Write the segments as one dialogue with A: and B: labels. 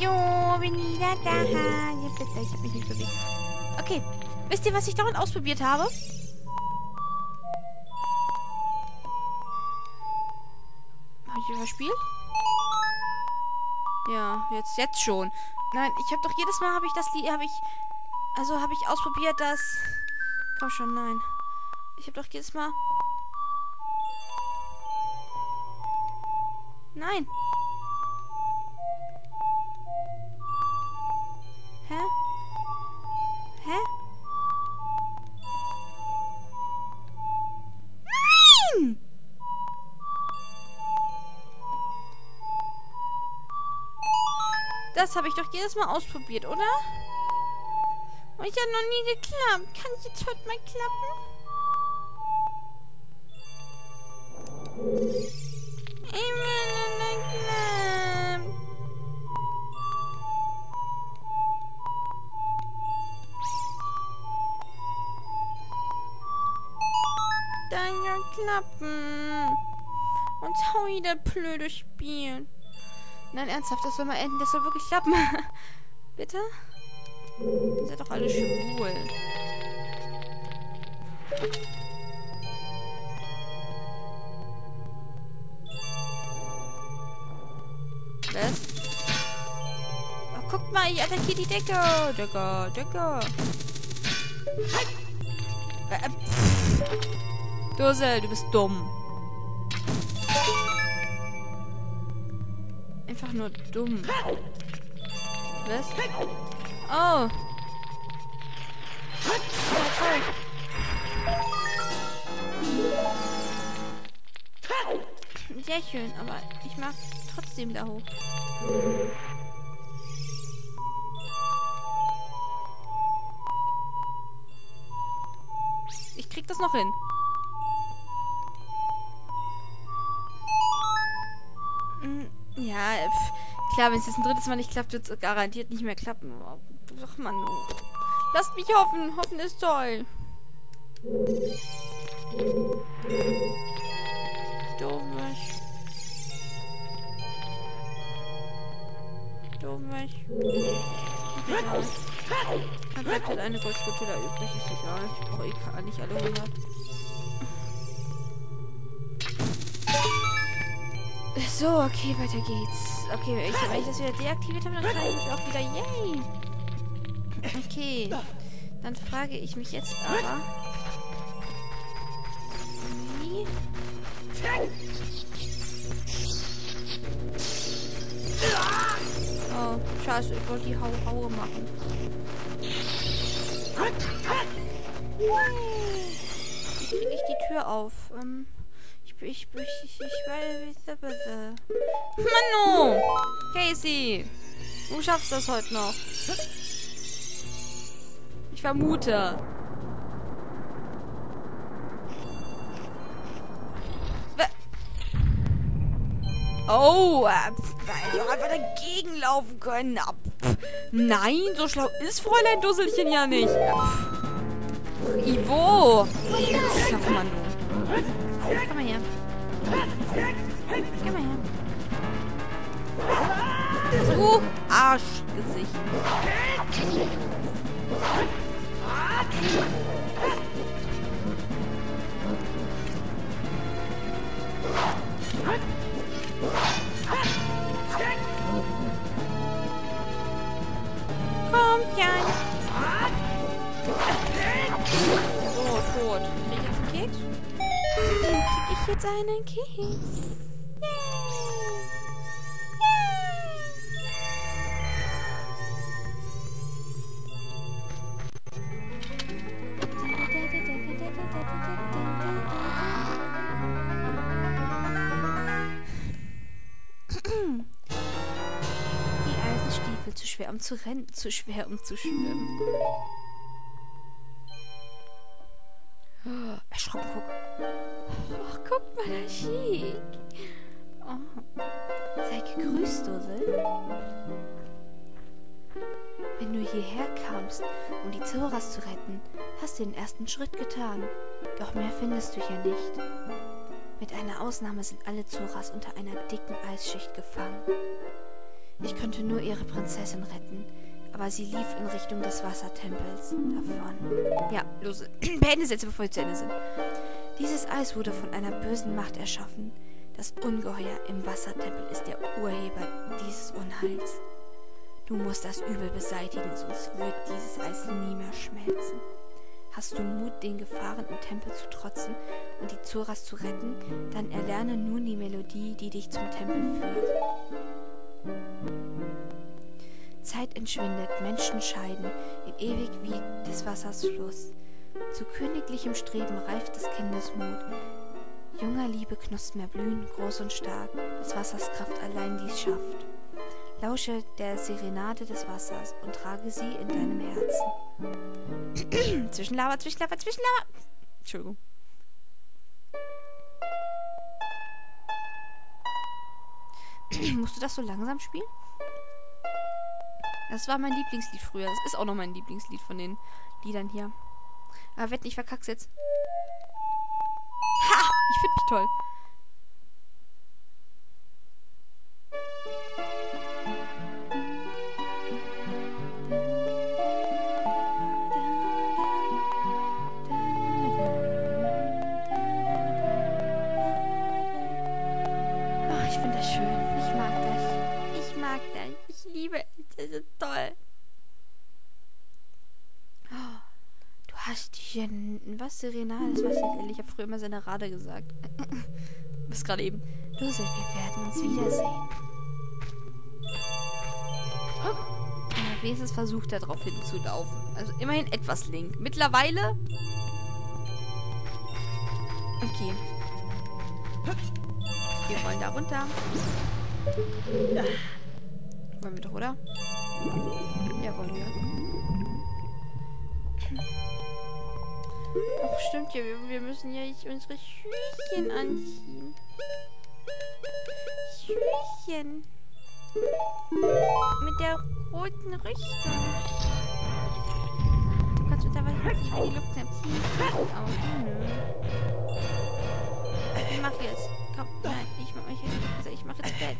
A: Jo, bin wieder da. Ja, bitte, ich hab mich nicht bewegt. Okay, wisst ihr, was ich dauernd ausprobiert habe? Habe ich überspielt? Ja, jetzt, jetzt schon. Nein, ich habe doch jedes Mal habe ich das Lied, habe ich, also habe ich ausprobiert, dass, komm schon, nein. Ich habe doch jedes Mal, nein. Das habe ich doch jedes Mal ausprobiert, oder? Und ich hat noch nie geklappt. Kann es jetzt heute mal klappen? Will nicht klappen. Dann ja klappen. Und hau wieder blöde Spiel. Nein, ernsthaft, das soll mal enden. Das soll wirklich klappen. Bitte? Ihr seid doch alle schwul. Was? Oh, guckt mal, ich attackiere die Decke. Decke, Decke. Äh, pff. Dussel, du bist dumm. Einfach nur dumm. Was? Oh. Sehr schön, aber ich mag trotzdem da hoch. Ich krieg das noch hin. Ja, pf, klar, wenn es jetzt ein drittes Mal nicht klappt, wird es garantiert nicht mehr klappen. Oh, Ach man, lasst mich hoffen. Hoffen ist toll. Dummes. Dummes. Egal. Dann bleibt halt eine Goldstatue da übrig. Ist egal. Ich brauche eh nicht alle 100. So, okay, weiter geht's. Okay, ich, wenn ich das wieder deaktiviert habe, dann kann ich mich auch wieder. Yay! Okay. Dann frage ich mich jetzt aber. Wie? Oh, scheiße, ich wollte die Hau Haue machen. Wie kriege ich die Tür auf? Ähm, ich, ich, ich, bitte. Manu! Casey! Du schaffst das heute noch. Ich vermute. Oh, äh, ich auch einfach dagegen laufen können. Ah, pf, Nein, so schlau ist Fräulein Dusselchen ja nicht. Äh, pf. Ivo! Jetzt schaff man nur. Komm mal her. Komm mal her. Du Arschgesicht. Komm, Jan. So, tot. Krieg ich jetzt einen Keks? Dann krieg ich jetzt einen Keks. Die Eisenstiefel zu schwer, um zu rennen, zu schwer, um zu schwimmen. Oh, erschrocken, guck. Ach, guck mal, da schick. Oh. Sei gegrüßt, Dussel. Wenn du hierher kamst, um die Zoras zu retten, hast du den ersten Schritt getan. Doch mehr findest du hier nicht. Mit einer Ausnahme sind alle Zoras unter einer dicken Eisschicht gefangen. Ich könnte nur ihre Prinzessin retten, aber sie lief in Richtung des Wassertempels davon. Ja, los. Beende jetzt, bevor wir zu Ende sind. Dieses Eis wurde von einer bösen Macht erschaffen. Das Ungeheuer im Wassertempel ist der Urheber dieses Unheils. Du musst das Übel beseitigen, sonst wird dieses Eis nie mehr schmelzen. Hast du Mut, den Gefahren im Tempel zu trotzen und die Zoras zu retten, dann erlerne nun die Melodie, die dich zum Tempel führt. Zeit entschwindet, Menschen scheiden, im ewig wie des Wassers Fluss. Zu königlichem Streben reift des Kindes Mut. Junger Liebe Knospen erblühen, groß und stark, des Wassers Kraft allein dies schafft. Lausche der Serenade des Wassers und trage sie in deinem Herzen. Zwischenlauer, Zwischenlauer, Zwischenlauer. Entschuldigung. Musst du das so langsam spielen? Das war mein Lieblingslied früher. Das ist auch noch mein Lieblingslied von den Liedern hier. Aber wetten, ich verkack's jetzt. Ha! Ich finde mich toll. Ich liebe es. Das ist toll. Oh, du hast die Was, Serenade? Das weiß ich. Ich habe früher immer Serenade gesagt. Bis gerade eben. Dusel, wir werden uns wiedersehen. Ja, wenigstens versucht er darauf hinzulaufen. Also immerhin etwas link. Mittlerweile... Okay. Wir wollen da runter. Wollen wir doch, oder? Ja, wollen wir. Ach, stimmt ja. Wir, wir müssen ja unsere Schüchen anziehen. Schüchen. Mit der roten Rüstung. Du kannst unter Wasser über die Luft ziehen. Aus. Nö. Ich mach jetzt. Komm, nein, ich mach mich jetzt. Also ich mach jetzt Bett.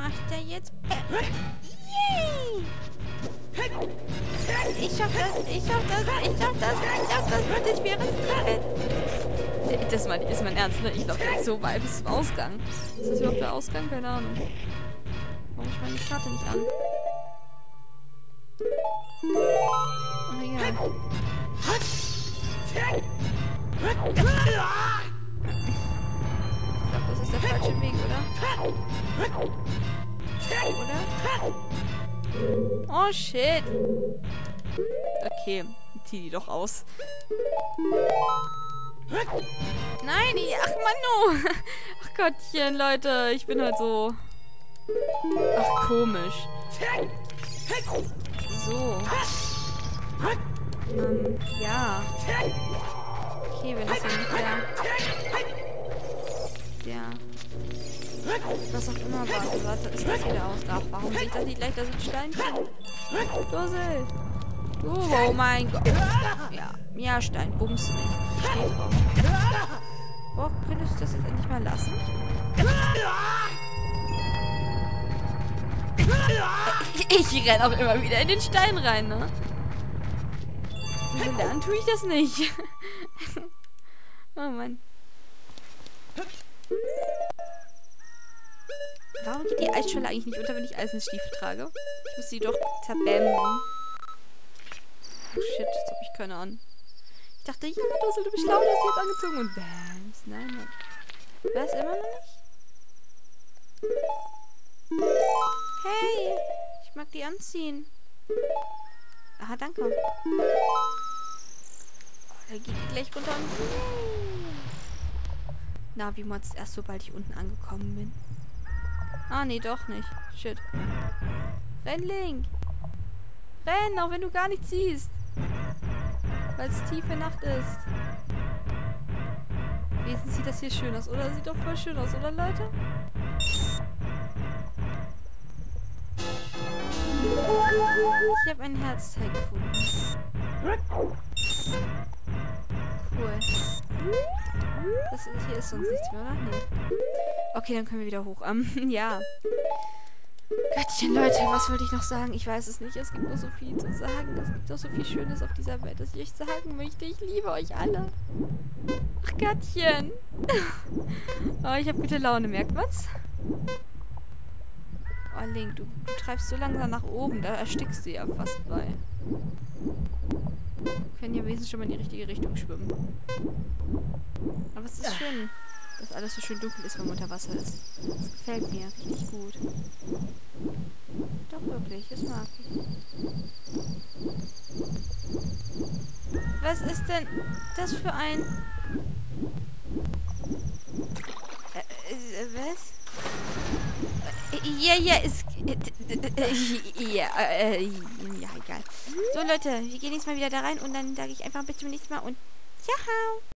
A: Du machst ja jetzt. Yay! Ich das, ich schaff das, ich schaff das, ich schaff das mit dem schweren Bett. Das mein, ist mein Ernst, ne? Ich glaube, so weit bis zum Ausgang. Ist das überhaupt der Ausgang? Keine Ahnung. Warum ich meine Karte nicht an? Ach, egal. Oh, shit. Okay, zieh die doch aus. Nein, ich, ach Manu. Ach Gottchen, Leute, ich bin halt so... Ach, komisch. So. Ähm, ja. Okay, wenn das ja nicht der... Der... Was auch immer war. Warte, ist das hier der Ausgab? Warum ich das nicht gleich? Da sind Steinchen. Dussel. Oh, oh mein Gott. Ja, ja, Stein. Bums mich. Steht drauf. Boah, könntest du das jetzt endlich mal lassen? Ich, ich renn auch immer wieder in den Stein rein, ne? Wieso lernen tue ich das nicht? oh Mann. Warum geht die Eisschwelle eigentlich nicht unter, wenn ich Eisenstiefel trage? Ich muss sie doch zerbämmen. Oh shit, jetzt hab ich keine Ahnung. Ich dachte, ja, Dussel, du bist schlau, du hast jetzt angezogen und bams. Nein, nein. Was, immer noch nicht? Hey, ich mag die anziehen. Aha, danke. Oh, da geht die gleich runter und... Na, wie Mods erst sobald ich unten angekommen bin. Ah, nee, doch nicht. Shit. Renn, Link. Renn, auch wenn du gar nichts siehst. Weil es tiefe Nacht ist. Wenigstens sieht das hier schön aus, oder? Sieht doch voll schön aus, oder, Leute? Ich habe ein Herzteil gefunden. Cool. Das hier ist sonst nichts mehr, oder? Nee. Okay, dann können wir wieder hoch. Ähm, ja. Göttchen, Leute, was wollte ich noch sagen? Ich weiß es nicht. Es gibt noch so viel zu sagen. Es gibt noch so viel Schönes auf dieser Welt, dass ich euch sagen möchte. Ich liebe euch alle. Ach, Göttchen. oh, ich habe gute Laune, merkt man's? Oh, Link, du, du treibst so langsam nach oben. Da erstickst du ja fast bei. Wir können ja wenigstens schon mal in die richtige Richtung schwimmen. Aber es ist schön, dass alles so schön dunkel ist, wenn man unter Wasser ist. Das gefällt mir richtig gut. Doch wirklich, das mag ich. Was ist denn das für ein... Äh, äh, was? Ja, ja, es... Ja, äh, ja, egal. So, Leute, wir gehen jetzt mal wieder da rein und dann sage ich einfach bis zum nächsten Mal und ciao!